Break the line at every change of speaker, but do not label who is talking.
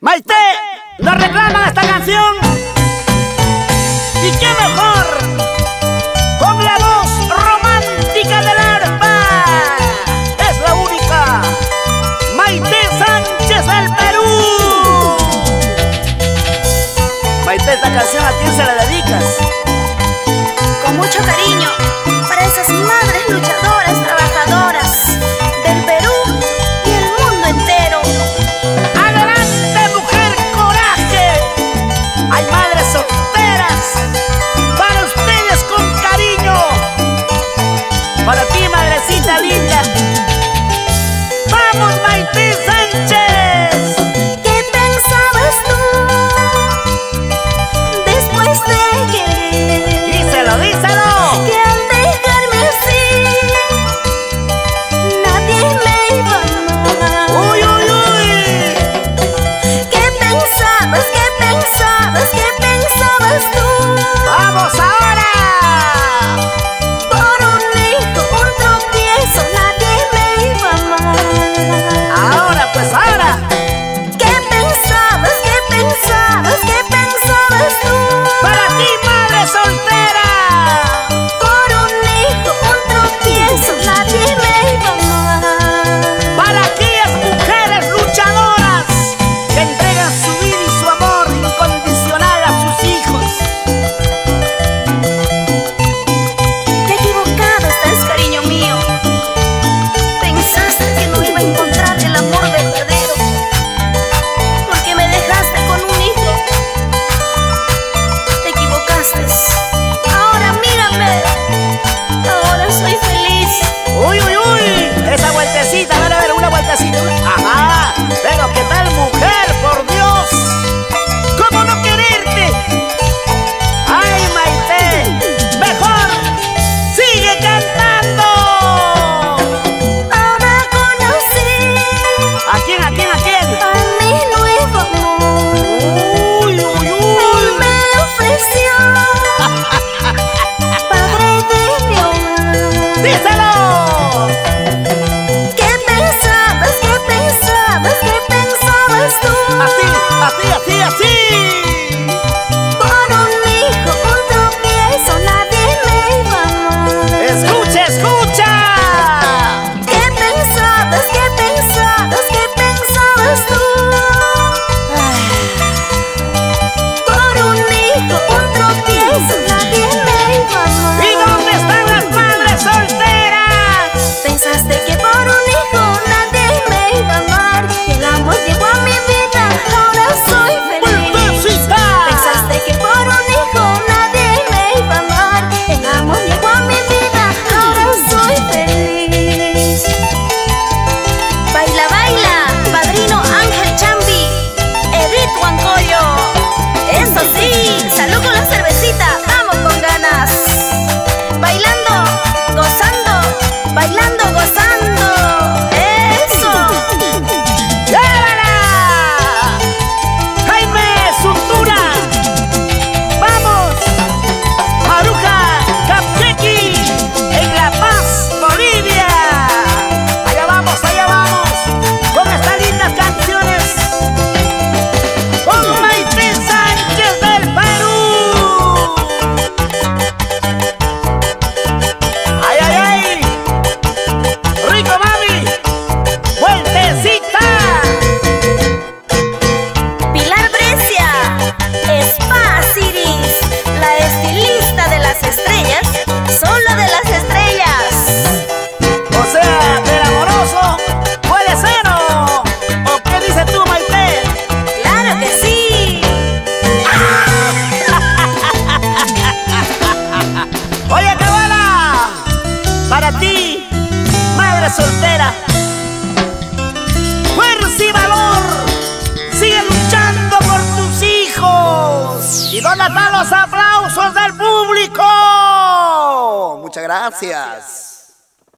Maite, nos reclaman esta canción. ¿Y qué mejor?
शांति संचय
Playa Cabala. Para ti, madre soltera. Fuerza y valor. Sigue luchando por tus hijos. ¿Y dónde están los aplausos del público? Muchas gracias.